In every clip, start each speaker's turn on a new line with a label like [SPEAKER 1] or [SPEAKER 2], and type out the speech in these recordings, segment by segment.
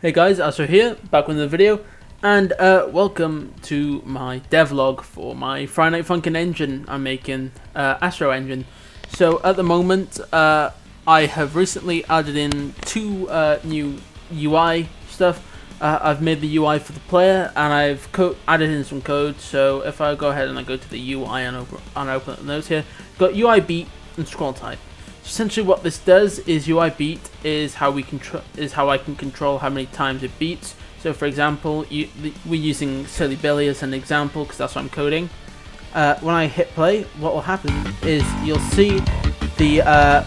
[SPEAKER 1] Hey guys, Astro here, back with another video, and uh, welcome to my devlog for my Friday Night Funkin' engine I'm making, uh, Astro Engine. So at the moment, uh, I have recently added in two uh, new UI stuff. Uh, I've made the UI for the player, and I've added in some code, so if I go ahead and I go to the UI and, and open the notes here, got UI beat and scroll type essentially what this does is UI beat is how we control is how I can control how many times it beats. So for example, you, the, we're using Silly Billy as an example because that's what I'm coding. Uh, when I hit play, what will happen is you'll see the uh,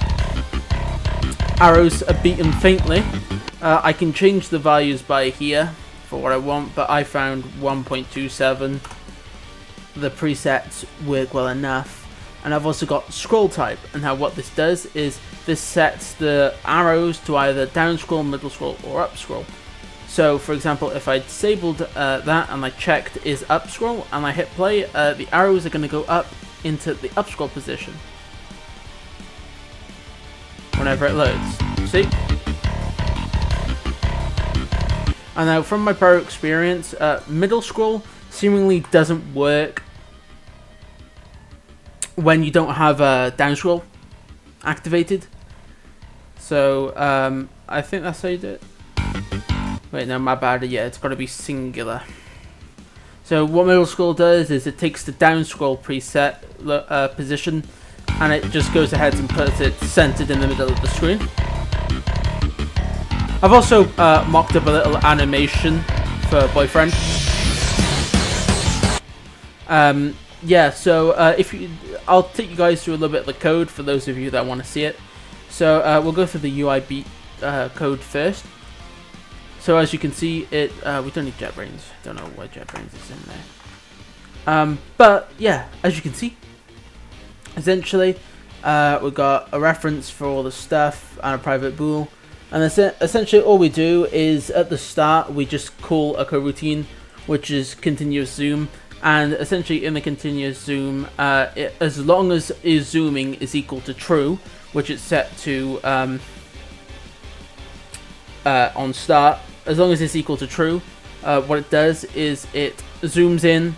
[SPEAKER 1] arrows are beaten faintly. Uh, I can change the values by here for what I want, but I found 1.27. The presets work well enough and I've also got scroll type and how what this does is this sets the arrows to either down scroll, middle scroll or up scroll. So for example if I disabled uh, that and I checked is up scroll and I hit play uh, the arrows are going to go up into the up scroll position whenever it loads. See? And now from my prior experience uh, middle scroll seemingly doesn't work when you don't have a down scroll activated. So um, I think that's how you do it. Wait, no, my bad. Yeah, it's got to be singular. So what middle scroll does is it takes the down scroll preset uh, position and it just goes ahead and puts it centered in the middle of the screen. I've also uh, mocked up a little animation for Boyfriend. Um, yeah, so uh, if you, I'll take you guys through a little bit of the code for those of you that want to see it. So uh, we'll go through the UI beat uh, code first. So as you can see, it uh, we don't need JetBrains. Don't know why JetBrains is in there. Um, but yeah, as you can see, essentially uh, we've got a reference for all the stuff and a private bool. And essentially all we do is at the start we just call a coroutine, which is continuous zoom and essentially in the continuous zoom, uh, it, as long as is zooming is equal to true, which it's set to um, uh, on start, as long as it's equal to true, uh, what it does is it zooms in,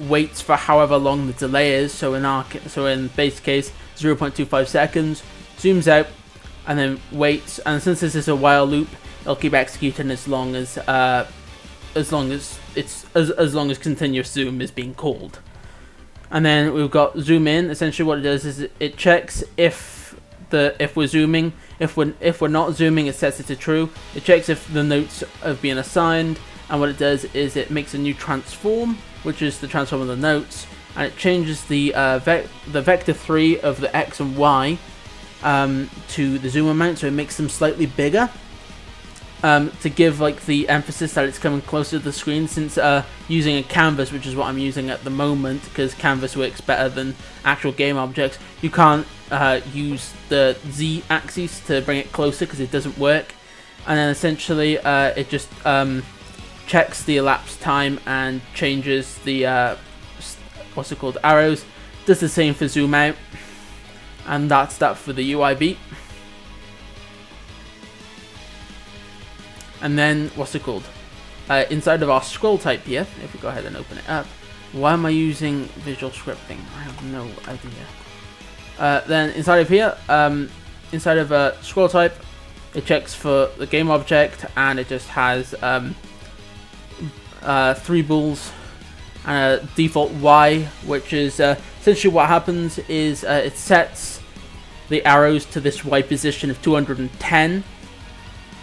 [SPEAKER 1] waits for however long the delay is. So in our so in base case, 0.25 seconds, zooms out, and then waits. And since this is a while loop, it'll keep executing as long as uh, as long as it's as, as long as continuous zoom is being called. And then we've got zoom in. Essentially, what it does is it checks if the if we're zooming. If we're if we're not zooming, it sets it to true. It checks if the notes have been assigned, and what it does is it makes a new transform, which is the transform of the notes, and it changes the uh, the vector three of the x and y um, to the zoom amount, so it makes them slightly bigger um, to give like the emphasis that it's coming closer to the screen since uh, using a canvas which is what I'm using at the moment because canvas works better than actual game objects. You can't uh, use the Z axis to bring it closer because it doesn't work. And then essentially uh, it just um, checks the elapsed time and changes the uh, what's it called arrows. Does the same for zoom out. And that's that for the UI beat And then, what's it called? Uh, inside of our scroll type here, if we go ahead and open it up, why am I using visual scripting? I have no idea. Uh, then inside of here, um, inside of a scroll type, it checks for the game object and it just has um, uh, three bools and a default Y, which is uh, essentially what happens is uh, it sets the arrows to this Y position of 210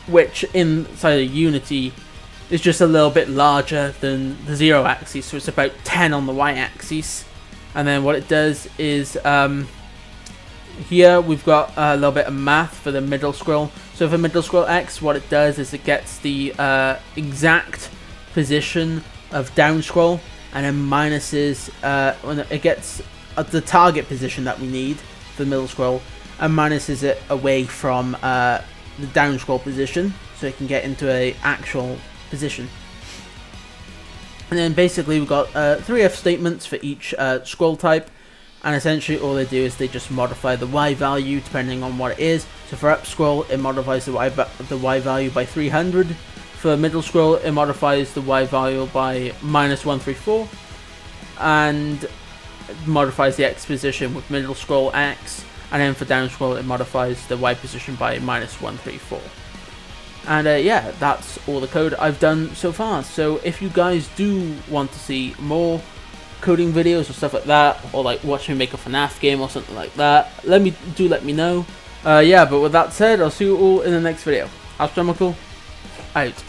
[SPEAKER 1] which inside of Unity is just a little bit larger than the zero axis, so it's about 10 on the y axis. And then what it does is um, here we've got a little bit of math for the middle scroll. So for middle scroll X, what it does is it gets the uh, exact position of down scroll and then minuses, uh, when it gets the target position that we need for the middle scroll and minuses it away from uh, the down scroll position so it can get into a actual position. And then basically we've got uh, three if statements for each uh, scroll type and essentially all they do is they just modify the y value depending on what it is. So for up scroll it modifies the y, the y value by 300, For middle scroll, it modifies the Y value by minus 134, and modifies the X position with middle scroll X, and then for down scroll, it modifies the Y position by minus 134. And uh, yeah, that's all the code I've done so far. So if you guys do want to see more coding videos or stuff like that, or like watch me make a FNAF game or something like that, let me do let me know. Uh, yeah, but with that said, I'll see you all in the next video. Astronomical, out.